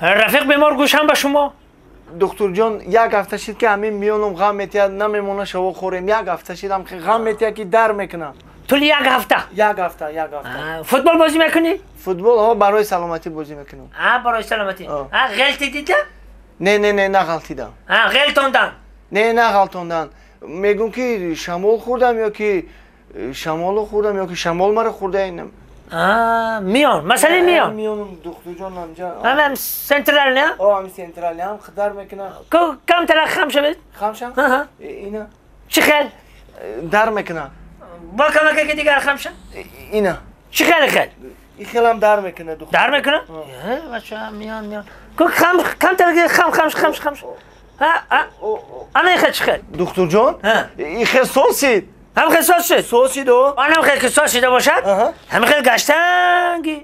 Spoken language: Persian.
رفیق بیمار گوشم به شما. دکتر جان یک هفته شد که همین میونم غم میتید نمیمونه شما خوریم یک هفته شدم که غم میتید که در می‌کنم. طول یک هفته. یک هفته یک هفته. فوتبال بازی می‌کنی؟ فوتبال ها برای سلامتی بازی می‌کنم. آه برای سلامتی. آه. غلطی دیده؟ نه نه نه نغلطیدم. آه غلطوندن نه نغلطوندن. میگم که شمال خوردم یا که شمال خوردم یا که شمال مرا خورده اینم آه میان مسئله میان میونم دکتر جان همجا هم سنترال نه؟ آه هم سنترالی هم خدر می‌کنم کو کم تر خم شود؟ خمشم آها. اینا چی خیل؟ در می‌کنم با کمک که دیگر خم شد؟ اینا چی خیل خیل؟ این خیلی هم در می‌کنه دکتر در می‌کنه؟ بچه هم میان میان کو خم کم که خم خم خم خم ها ها انا خیل چی خیل؟ دکتر جان ها. این خیلی سوسید هم ساس شد؟ سوسید و آنم خیلی که ساس شده باشد؟ همه خیلی گشتنگی